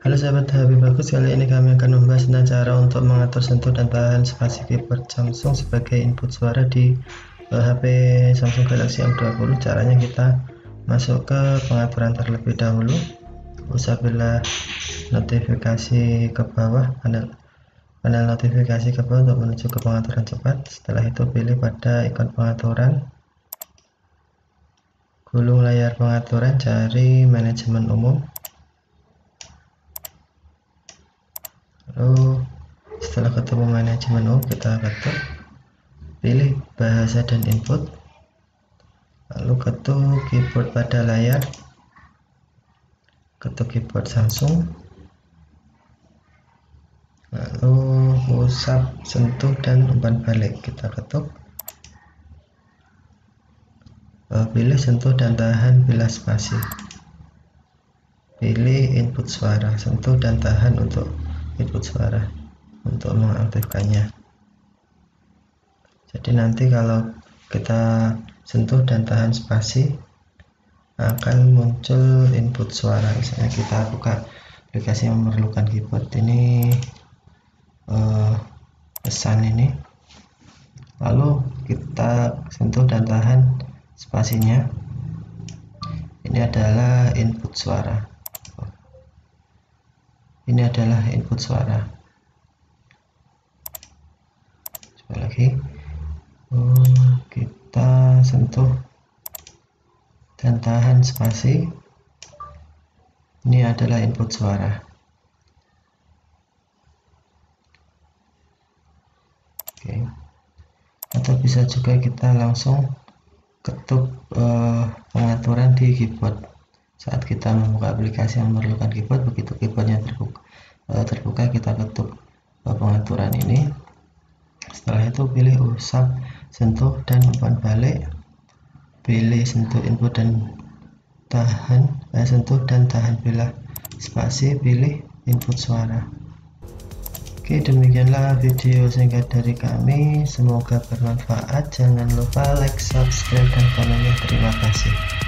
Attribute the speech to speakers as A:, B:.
A: Halo sahabat HP Bagus, kali ini kami akan membahas tentang cara untuk mengatur sentuh dan tahan spasi keyboard Samsung sebagai input suara di HP eh, Samsung Galaxy M20 caranya kita masuk ke pengaturan terlebih dahulu. Usah bila notifikasi ke bawah panel panel notifikasi ke bawah untuk menuju ke pengaturan cepat. Setelah itu pilih pada ikon pengaturan. Gulung layar pengaturan cari manajemen umum lalu setelah ketemu manajemen umum kita ketuk pilih bahasa dan input. Lalu ketuk keyboard pada layar. Ketuk keyboard Samsung. Lalu usap sentuh dan umpan balik. Kita ketuk. Pilih sentuh dan tahan bila spasi. Pilih input suara sentuh dan tahan untuk input suara untuk mengaktifkannya. Jadi nanti kalau kita sentuh dan tahan spasi akan muncul input suara. Misalnya kita buka aplikasi yang memerlukan keyboard ini uh, pesan ini lalu kita sentuh dan tahan spasinya. Ini adalah input suara. Ini adalah input suara lagi oh, kita sentuh dan tahan spasi. Ini adalah input suara. Oke. Atau bisa juga kita langsung ketuk uh, pengaturan di keyboard. Saat kita membuka aplikasi yang memerlukan keyboard begitu keyboardnya terbuka, eh, terbuka kita ketuk eh, pengaturan ini setelah itu pilih usap sentuh dan umpan balik. Pilih sentuh input dan tahan eh, sentuh dan tahan bila spasi pilih input suara. Oke demikianlah video singkat dari kami. Semoga bermanfaat. Jangan lupa like subscribe dan komennya. Terima kasih